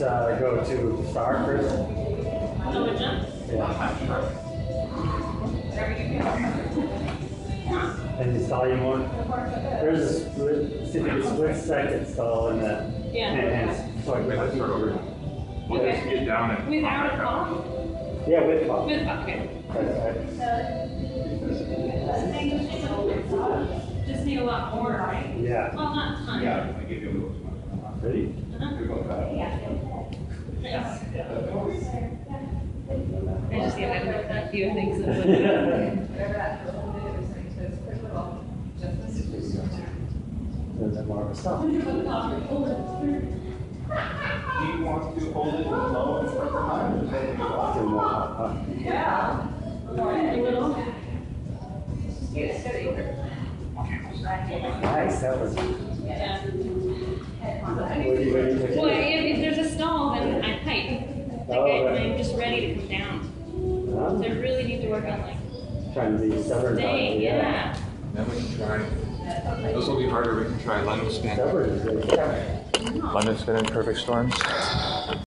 just uh, go to start first? It jumps? Yeah. And install you want, there's a split, see if split second install in the Yeah. enhanced. So I Wait, let's start over. We'll just get down and. Without a pop? Yeah, with pop. With, okay. That's Just need a lot more, right? right. Yeah. Well, not a ton. Yeah, I give you a little. Ready? I just, yeah, have a few things. Do you want to hold it low huh? A little. Nice, that was. Yeah. Like Oh, I, right. I'm just ready to come down. Huh? So I really need to work on like Trying to be stubborn about staying, yeah. Then we can try, those will be harder, we can try London spin. Stubborn is good. London spin in perfect storms.